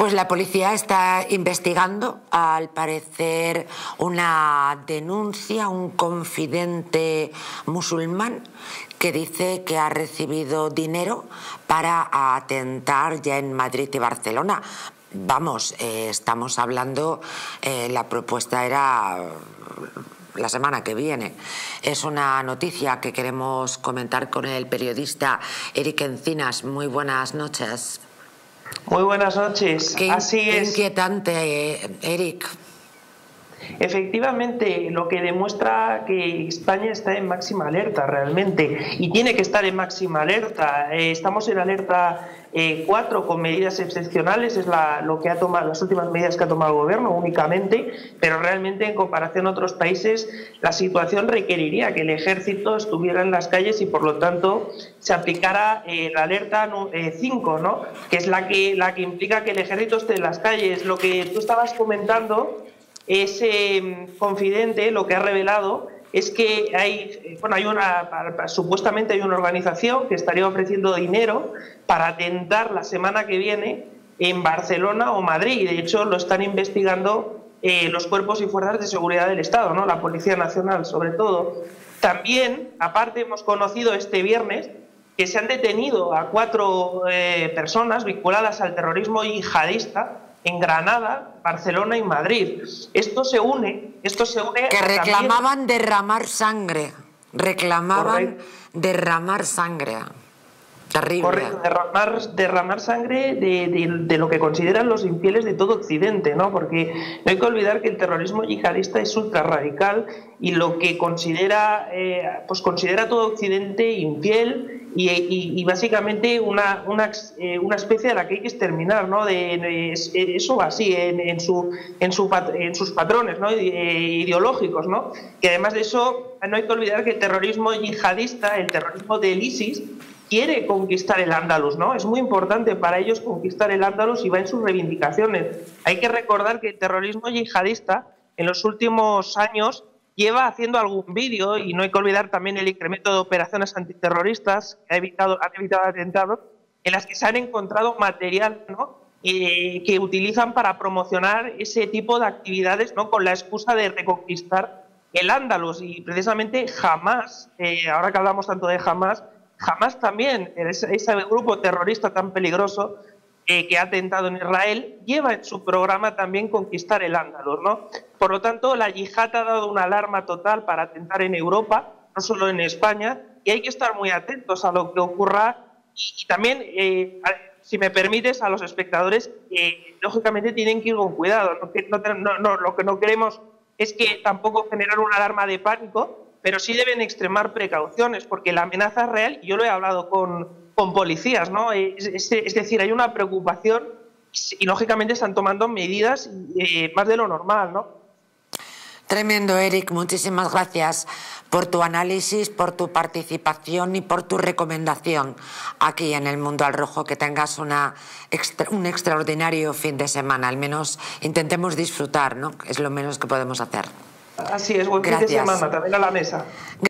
Pues la policía está investigando, al parecer, una denuncia, un confidente musulmán que dice que ha recibido dinero para atentar ya en Madrid y Barcelona. Vamos, eh, estamos hablando, eh, la propuesta era la semana que viene. Es una noticia que queremos comentar con el periodista Eric Encinas. Muy buenas noches. Muy buenas noches. Qué, Así es. inquietante, Eric. Efectivamente, lo que demuestra que España está en máxima alerta realmente y tiene que estar en máxima alerta. Eh, estamos en alerta eh, cuatro con medidas excepcionales, es la, lo que ha tomado, las últimas medidas que ha tomado el gobierno únicamente, pero realmente en comparación a otros países la situación requeriría que el ejército estuviera en las calles y por lo tanto se aplicara eh, la alerta 5, ¿no? que es la que, la que implica que el ejército esté en las calles. Lo que tú estabas comentando, ese mm, confidente lo que ha revelado es que hay, bueno, hay una, supuestamente hay una organización que estaría ofreciendo dinero para atentar la semana que viene en Barcelona o Madrid. De hecho, lo están investigando eh, los cuerpos y fuerzas de seguridad del Estado, ¿no? la Policía Nacional sobre todo. También, aparte, hemos conocido este viernes que se han detenido a cuatro eh, personas vinculadas al terrorismo yihadista en Granada, Barcelona y Madrid. Esto se une, esto se une que reclamaban derramar sangre, reclamaban derramar sangre. Terrible. derramar, sangre de, lo que consideran los infieles de todo Occidente, ¿no? Porque no hay que olvidar que el terrorismo yihadista es ultra radical y lo que considera, eh, pues considera todo Occidente infiel y, básicamente una, eh, una, especie a la que hay que exterminar, ¿no? De, eso va así, en, su, en, su, en sus patrones ¿no? Ideológicos, ¿no? Y además de eso, no hay que olvidar que el terrorismo yihadista, el terrorismo del ISIS, quiere conquistar el Andalus, ¿no? Es muy importante para ellos conquistar el Andalus y va en sus reivindicaciones. Hay que recordar que el terrorismo yihadista en los últimos años lleva haciendo algún vídeo, y no hay que olvidar también el incremento de operaciones antiterroristas que ha evitado, han evitado atentados, en las que se han encontrado material que utilizan para promocionar ese tipo de actividades ¿no? con la excusa de reconquistar el Andalus. Y precisamente jamás, eh, ahora que hablamos tanto de jamás, jamás también ese, ese grupo terrorista tan peligroso eh, que ha atentado en Israel, lleva en su programa también conquistar el Andalus. ¿no? Por lo tanto, la yihad ha dado una alarma total para atentar en Europa, no solo en España, y hay que estar muy atentos a lo que ocurra y, también, eh, si me permites, a los espectadores, eh, lógicamente tienen que ir con cuidado. lo que no queremos es que tampoco generar una alarma de pánico, pero sí deben extremar precauciones, porque la amenaza es real, yo lo he hablado con, con policías, ¿no? Es, decir, hay una preocupación y lógicamente están tomando medidas eh, más de lo normal, ¿no? Tremendo, Eric. Muchísimas gracias por tu análisis, por tu participación y por tu recomendación aquí en el Mundo al Rojo. Que tengas una un extraordinario fin de semana. Al menos intentemos disfrutar, ¿no? Es lo menos que podemos hacer. Así es, buen fin de semana. También a la mesa.